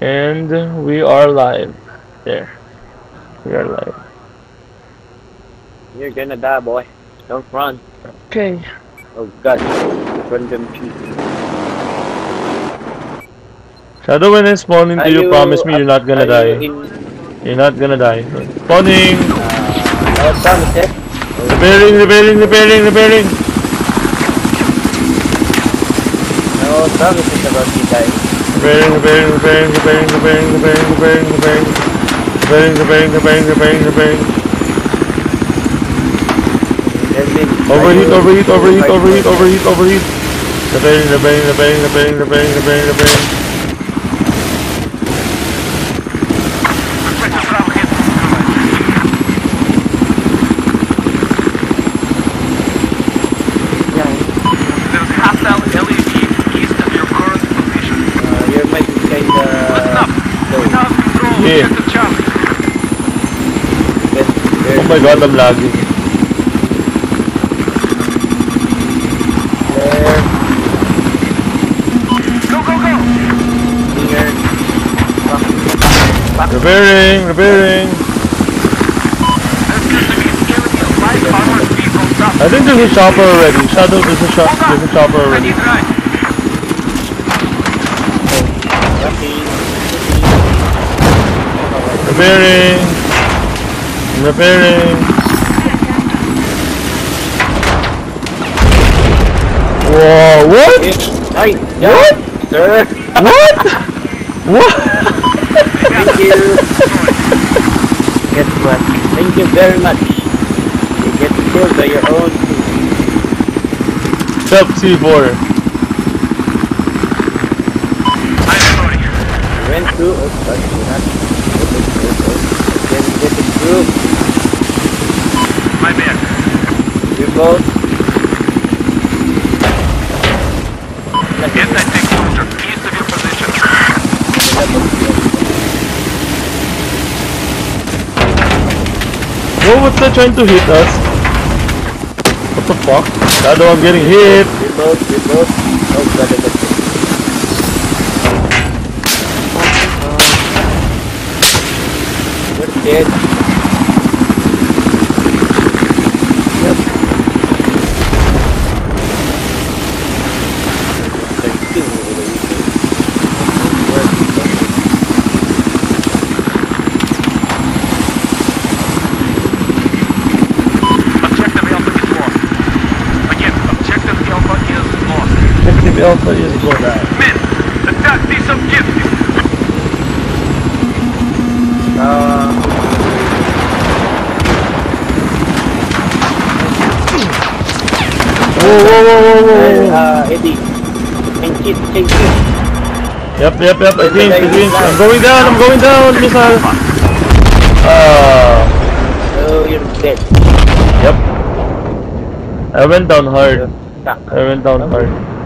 And we are live. There. We are live. You're gonna die, boy. Don't run. Okay. Oh god. Run them people. Shadow, when I spawn into Are you, you- promise me you're not gonna die. You you're not gonna die. Spawning! uh, no promises. Repairing, repairing, repairing, repairing! No promises about you dying. Overheat, you- overheat, overheat, Right, overheat, right. overheat, overheat. Repairing, repairing, repairing, repairing, repairing, repairing, repairing. There's hostile LED east of your current position. Uh, your mic is kinda low. Without control, Yeah. Oh my god, I'm lagging. Go, go, go! here. Repairing, repairing. Up. I think there's a chopper already. Shadow, there's a, shop, there's a chopper already. Repairing. Repairing. Whoa, what? Hi, What? sir. What? what? Thank you. Guess what? Thank you very much. You get killed by your own team. Step C4. I'm sorry. Went through. Oh, sorry. Not. Then get it through. My bad. You both. Anti-tank soldier east of your position. What was that trying to hit us? What the fuck? Shadow, I'm getting hit. You both. You both. Oh, God, I got you. You're dead. Attack this objective. Uh, Whoa, whoa, whoa, whoa, whoa, uh, Eddie. Thank you, thank you. Yep, yep, yep. I think, I think. I'm going down, I'm going down, missile. Ah, Oh, you're dead. yep. I went down hard. I went down hard.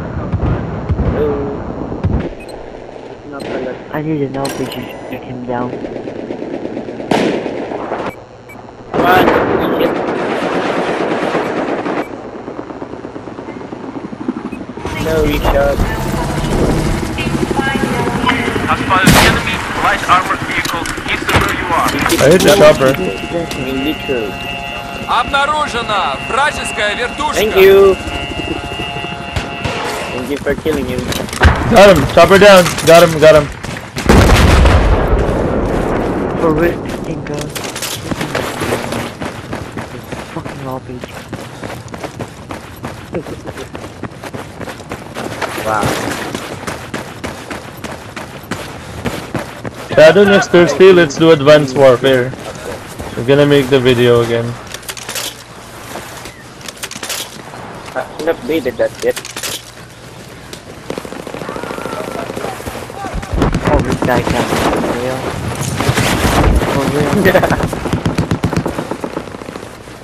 I need an LP to shoot him down. Run! Shit. No reshot. Hostile enemy light armored vehicle east of where you are. I hit the chopper. Military. Обнаружена вражеская вертушка. Thank you. Thank you for killing him. Got him. Chopper down. Got him, got him. For real, thank God. Fucking LP. Wow. Shadow next Thursday, let's do Advanced Warfare. We're gonna make the video again. I haven't updated that yet. Oh, this guy can for real. For real.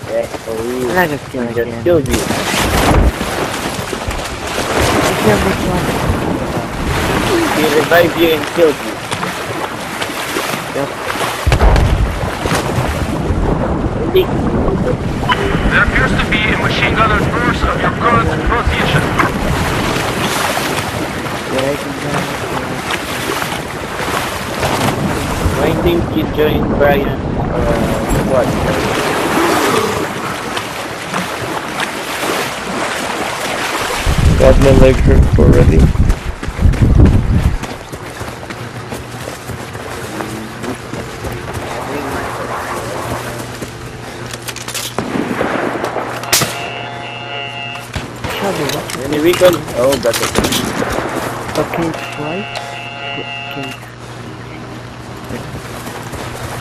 Yeah, for I'm real. not gonna steal I again. just killed you. I killed this one. He revived you and killed you. Yep. Hindi. There appears to be a machine gunner burst of your current position. Yeah, I can go. You join Brian uh, squad? Got my leg hurt already. Shadow, what? Any recon? Oh, got it. Okay, right? Okay.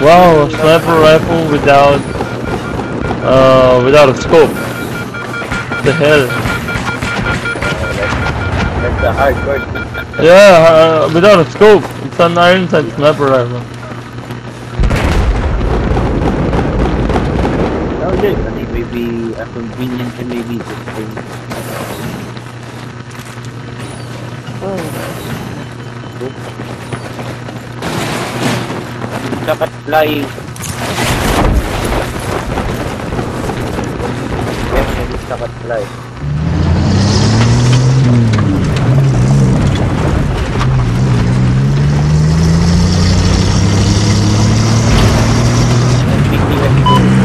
Wow, a sniper rifle without uh without a scope. The hell? That's hard part. Yeah, uh, without a scope. It's an iron sight sniper rifle. Oh, yes. I think maybe a convenient and maybe this thing. Dapat flying. Yes, yes, dapat fly.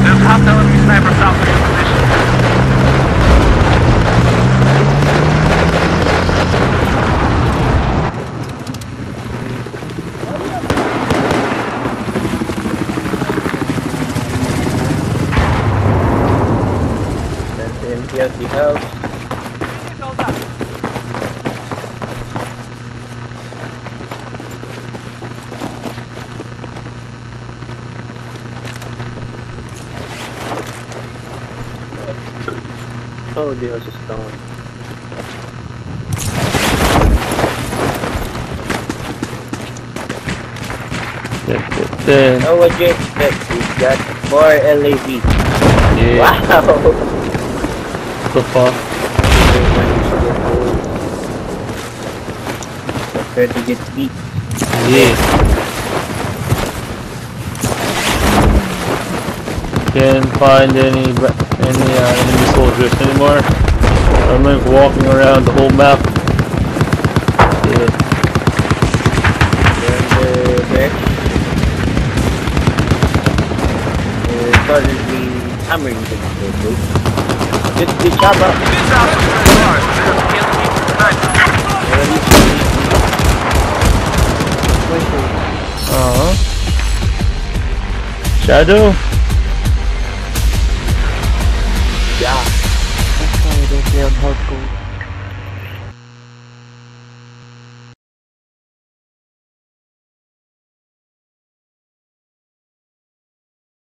There's hostile enemy sniper south of your position. That's MPLC house. Oh, the house just down. Yes, yes, yes. Oh, what you expect? We've got four LAV. Yeah, Wow! So far. Prepare to get beat. Yeah. Can't find any any uh, enemy soldiers anymore. I'm like walking around the whole map. Yeah. And uh. Uh, hammering the group. Enemy Uh huh. Shadow.